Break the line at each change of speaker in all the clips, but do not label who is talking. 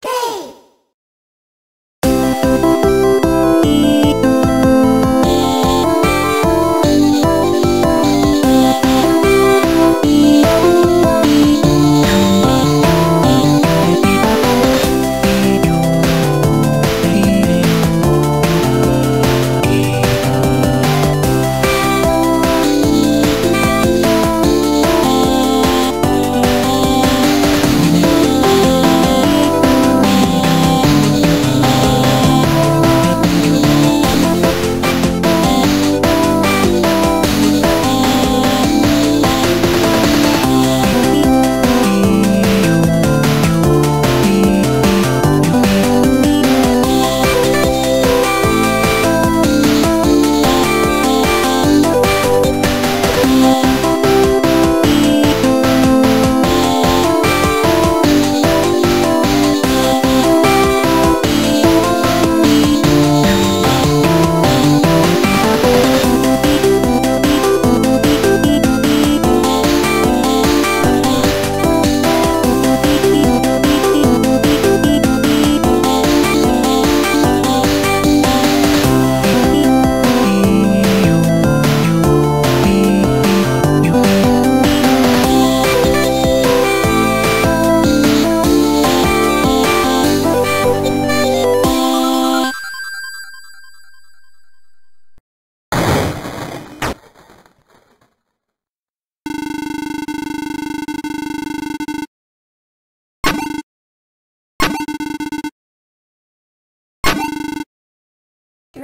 quem?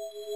Three,